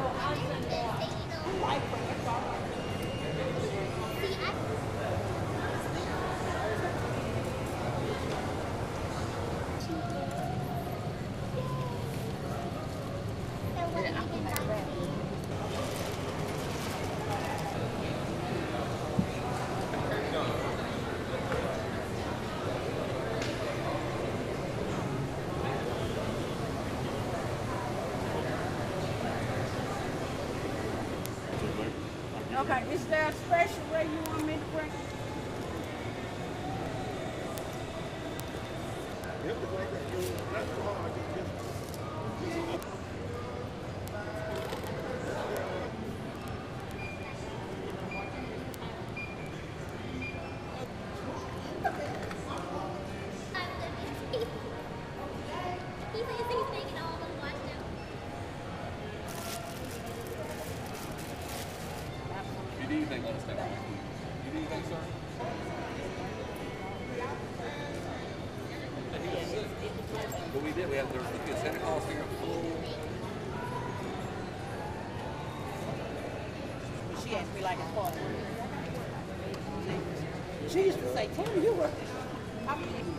So I'll send it off. Okay, is there a special way you want me to bring? He's, If you need anything, let us know. You need anything, sir? He was sick. But we did, we had, there was the kid Santa Claus here full. She asked me like a father. She used to say, Tim, you were. I mean,